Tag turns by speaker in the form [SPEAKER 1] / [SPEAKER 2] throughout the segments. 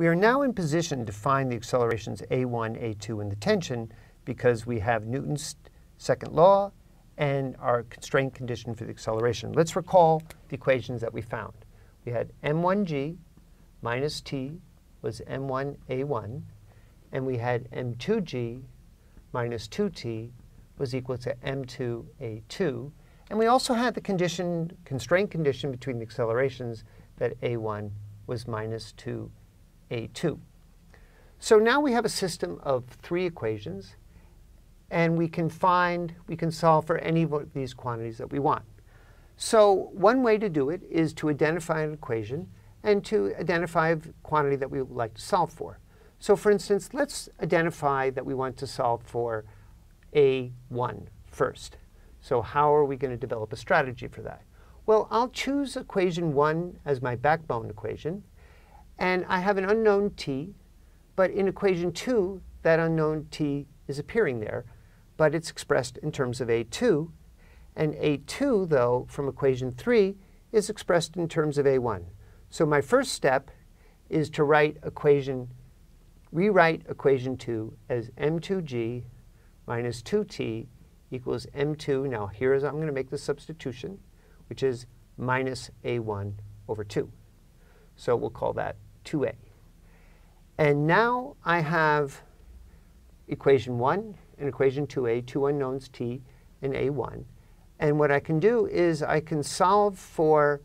[SPEAKER 1] We are now in position to find the accelerations a1, a2, and the tension because we have Newton's second law and our constraint condition for the acceleration. Let's recall the equations that we found. We had m1g minus t was m1a1, and we had m2g minus 2t was equal to m2a2. And we also had the condition, constraint condition between the accelerations that a1 was minus 2a2. So now we have a system of three equations, and we can find, we can solve for any of these quantities that we want. So one way to do it is to identify an equation and to identify a quantity that we would like to solve for. So for instance, let's identify that we want to solve for A1 first. So how are we going to develop a strategy for that? Well, I'll choose equation 1 as my backbone equation. And I have an unknown t. But in equation 2, that unknown t is appearing there. But it's expressed in terms of A2. And A2, though, from equation 3, is expressed in terms of A1. So my first step is to write equation, rewrite equation 2 as m2g minus 2t equals m2. Now here's I'm going to make the substitution, which is minus a1 over 2. So we'll call that 2a. And now I have equation 1 and equation 2a, two unknowns t and a1. And what I can do is I can solve for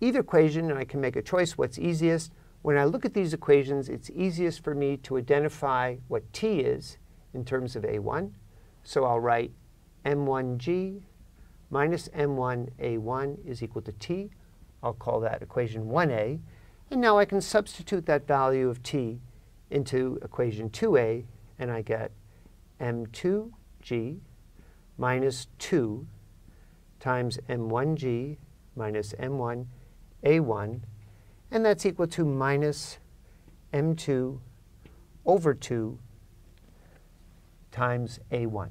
[SPEAKER 1] either equation, and I can make a choice what's easiest. When I look at these equations, it's easiest for me to identify what t is in terms of a1. So I'll write m1g minus m1a1 is equal to t. I'll call that equation 1a. And now I can substitute that value of t into equation 2a, and I get m2g minus 2 times m1g minus m1 a1, and that's equal to minus m2 over 2 times a1.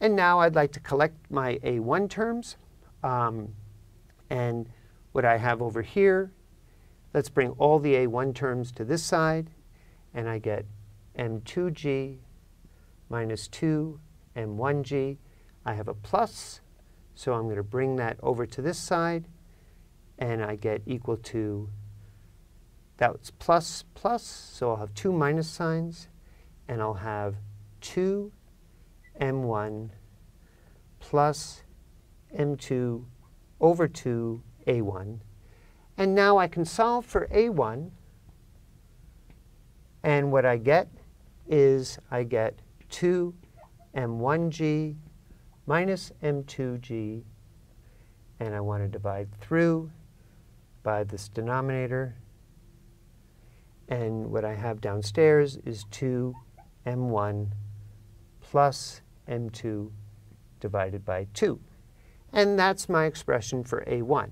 [SPEAKER 1] And now I'd like to collect my a1 terms. Um, and what I have over here, let's bring all the a1 terms to this side. And I get m2g minus 2 m1g. I have a plus so I'm going to bring that over to this side, and I get equal to, that's plus plus, so I'll have two minus signs, and I'll have 2 m1 plus m2 over 2 a1. And now I can solve for a1, and what I get is I get 2 m1g minus m2g, and I want to divide through by this denominator. And what I have downstairs is 2m1 plus m2 divided by 2. And that's my expression for a1.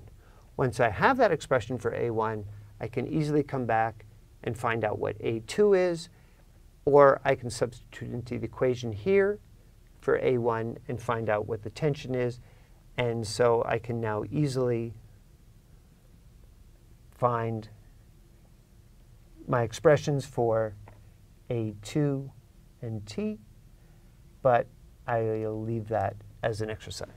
[SPEAKER 1] Once I have that expression for a1, I can easily come back and find out what a2 is, or I can substitute into the equation here for A1 and find out what the tension is. And so I can now easily find my expressions for A2 and T, but I'll leave that as an exercise.